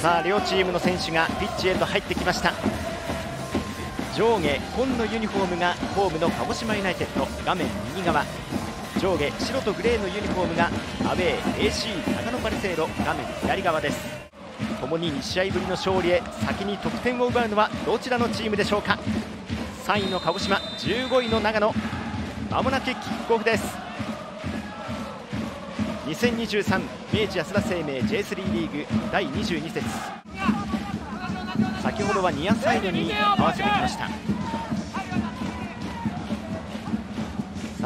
さあ両チームの選手がピッチへと入ってきました。上下紺のユニフォームがホームの鹿児島ユナイテッド画面右側。上下白とグレーのユニフォームがアウェー AC 長野パルセイロ画面左側です。共に2試合ぶりの勝利へ先に得点を奪うのはどちらのチームでしょうか。3位の鹿児島15位の長野。まもなくキックオフです。2023明治安田生命 J3 リーグ第22節。先ほどはニアサイドに合わせてきました。さ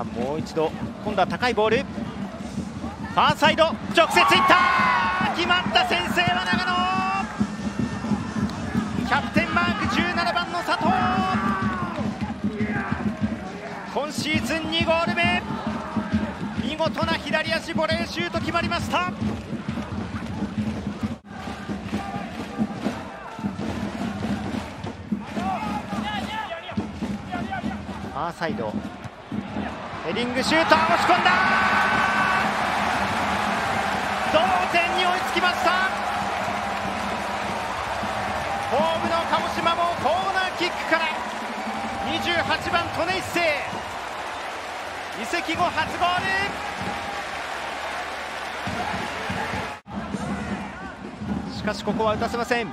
あもう一度今度は高いボール。ファーサイド直接いった!決まった先制は長野!キャプテンマーク17番の佐藤!今シーズン2ゴール目!見事な左足ボレーシュート決まりました。ファーサイド。ヘディングシュート押し込んだ。同点に追いつきました。ホームの鹿児島もコーナーキックから。28番利根一世。移籍後初ゴール。しかしここは打たせません。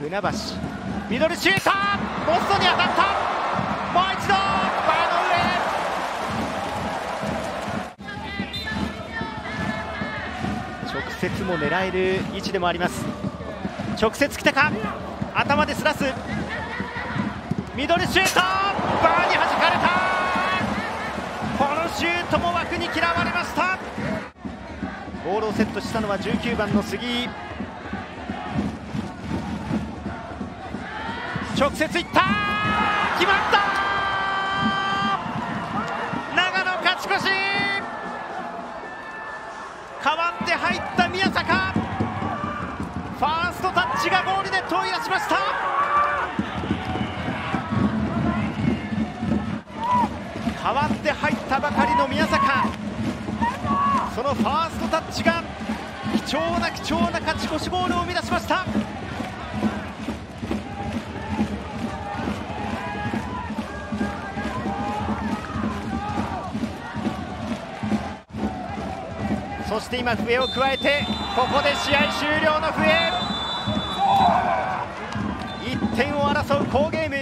船橋。ミドルシュートポストに当たった。もう一度。バーの上。直接も狙える位置でもあります。直接来たか。頭でスラス。ミドルシュートバーにボールをセットしたのは19番の杉井。直接いった！決まった！長野勝ち越し！代わって入った宮坂！ファーストタッチがゴールネットを揺らしました！代わって入ったばかりの宮坂。そのファーストタッチが貴重な貴重な勝ち越しゴールを生み出しました。そして今笛を加えてここで試合終了の笛。1点を争う好ゲーム。